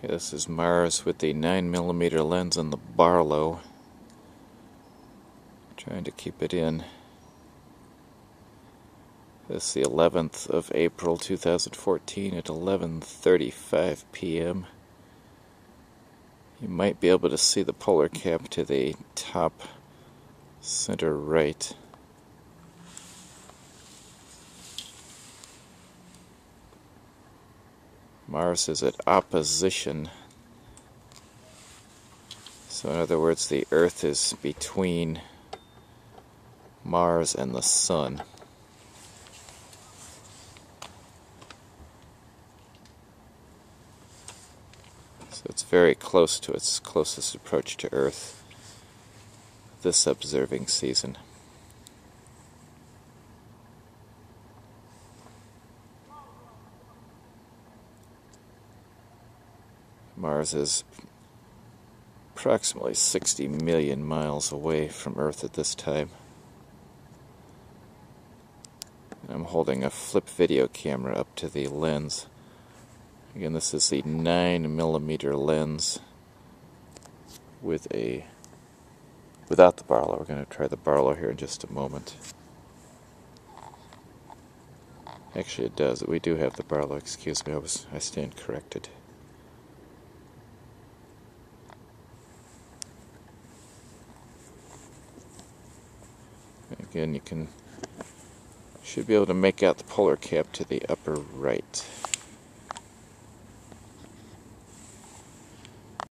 This is Mars with the 9mm lens on the Barlow. Trying to keep it in. This is the 11th of April 2014 at 11.35 p.m. You might be able to see the polar cap to the top center right. Mars is at opposition. So, in other words, the Earth is between Mars and the Sun. So, it's very close to its closest approach to Earth this observing season. Mars is approximately 60 million miles away from Earth at this time. I'm holding a flip video camera up to the lens. Again, this is the 9 millimeter lens with a without the Barlow. We're going to try the Barlow here in just a moment. Actually, it does. We do have the Barlow. Excuse me. I was I stand corrected. Again, you can should be able to make out the polar cap to the upper right.